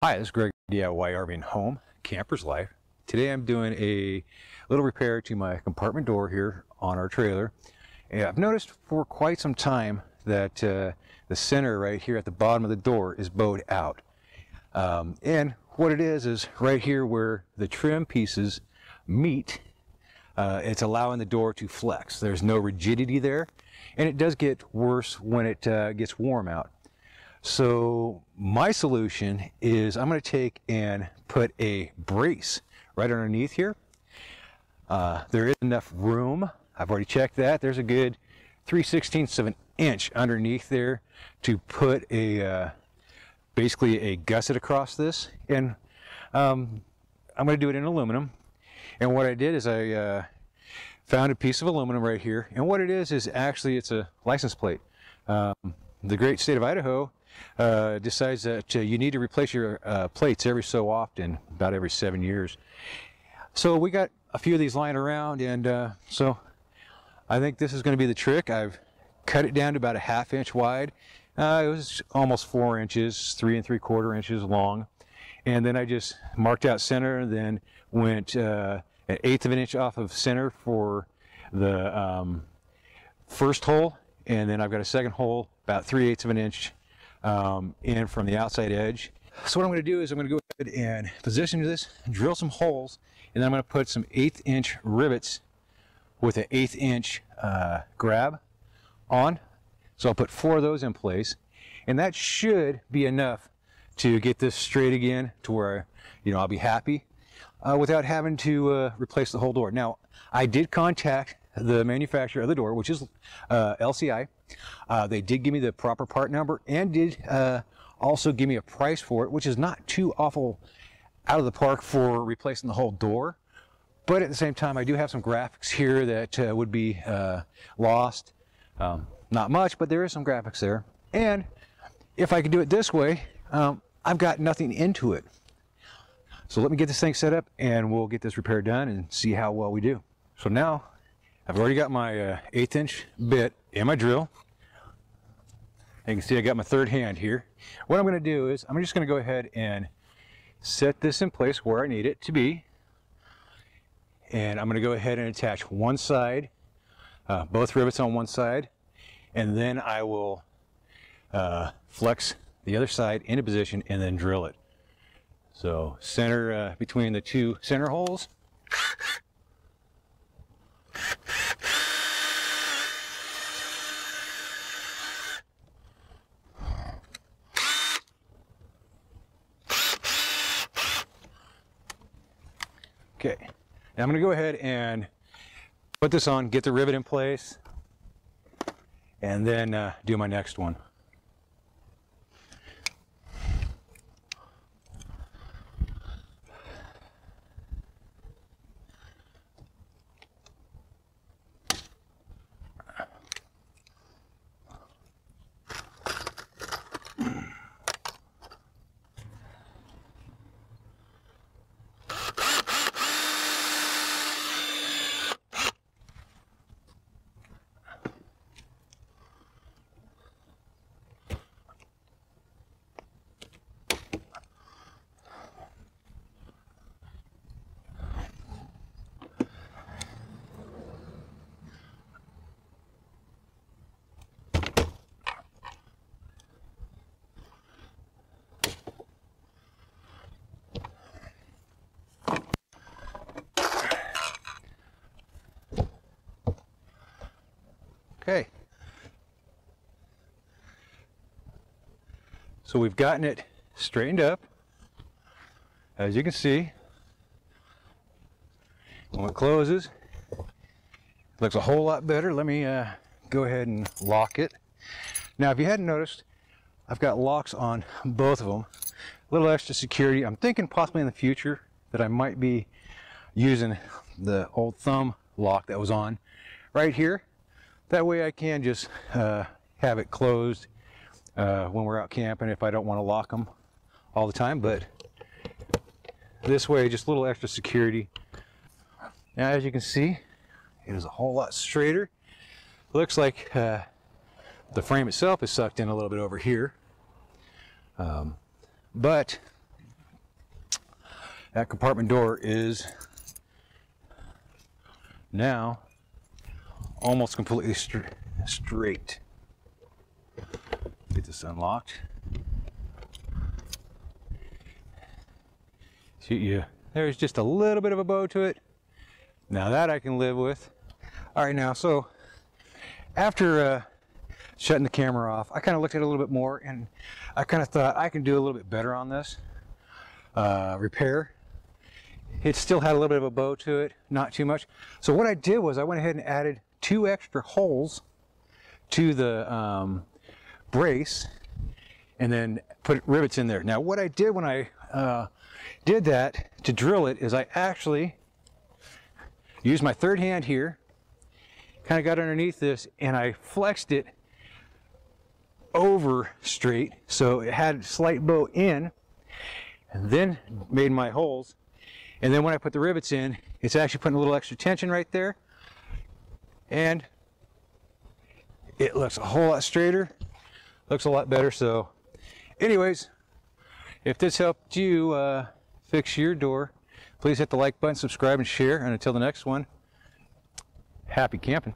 Hi, this is Greg DIY RV and Home, Camper's Life. Today I'm doing a little repair to my compartment door here on our trailer. And I've noticed for quite some time that uh, the center right here at the bottom of the door is bowed out. Um, and what it is is right here where the trim pieces meet, uh, it's allowing the door to flex. There's no rigidity there, and it does get worse when it uh, gets warm out. So my solution is I'm going to take and put a brace right underneath here. Uh, there is enough room. I've already checked that. There's a good 3 16ths of an inch underneath there to put a uh, basically a gusset across this. And um, I'm going to do it in aluminum. And what I did is I uh, found a piece of aluminum right here. And what it is is actually it's a license plate. Um, the great state of Idaho uh, decides that uh, you need to replace your uh, plates every so often, about every seven years. So we got a few of these lying around, and uh, so I think this is going to be the trick. I've cut it down to about a half inch wide. Uh, it was almost four inches, three and three quarter inches long. And then I just marked out center, and then went uh, an eighth of an inch off of center for the um, first hole, and then I've got a second hole about three eighths of an inch um, in from the outside edge. So what I'm going to do is I'm going to go ahead and position this, drill some holes, and then I'm going to put some eighth inch rivets with an eighth inch uh, grab on. So I'll put four of those in place, and that should be enough to get this straight again to where you know I'll be happy uh, without having to uh, replace the whole door. Now I did contact the manufacturer of the door, which is uh, LCI. Uh, they did give me the proper part number and did uh, also give me a price for it, which is not too awful out of the park for replacing the whole door. But at the same time, I do have some graphics here that uh, would be uh, lost. Um, not much, but there is some graphics there. And if I could do it this way, um, I've got nothing into it. So let me get this thing set up and we'll get this repair done and see how well we do. So now I've already got my uh, eighth inch bit in my drill. You can see I got my third hand here. What I'm going to do is I'm just going to go ahead and set this in place where I need it to be. And I'm going to go ahead and attach one side, uh, both rivets on one side, and then I will uh, flex the other side into position and then drill it. So center uh, between the two center holes. Okay, now I'm to go ahead and put this on, get the rivet in place, and then uh, do my next one. Okay. So we've gotten it straightened up. As you can see, when it closes, it looks a whole lot better. Let me uh, go ahead and lock it. Now, if you hadn't noticed, I've got locks on both of them. A little extra security. I'm thinking possibly in the future that I might be using the old thumb lock that was on right here that way I can just uh, have it closed uh, when we're out camping if I don't want to lock them all the time. But this way, just a little extra security. Now, as you can see, it is a whole lot straighter. Looks like uh, the frame itself is sucked in a little bit over here. Um, but that compartment door is now almost completely str- straight. Get this unlocked. See you. There's just a little bit of a bow to it. Now that I can live with. All right, now so after uh, shutting the camera off, I kind of looked at it a little bit more, and I kind of thought I can do a little bit better on this uh, repair. It still had a little bit of a bow to it, not too much. So what I did was I went ahead and added two extra holes to the um, brace and then put rivets in there. Now what I did when I uh, did that to drill it is I actually used my third hand here, kind of got underneath this and I flexed it over straight so it had slight bow in and then made my holes and then when I put the rivets in it's actually putting a little extra tension right there and it looks a whole lot straighter. Looks a lot better so. Anyways if this helped you uh, fix your door please hit the like button subscribe and share. And until the next one happy camping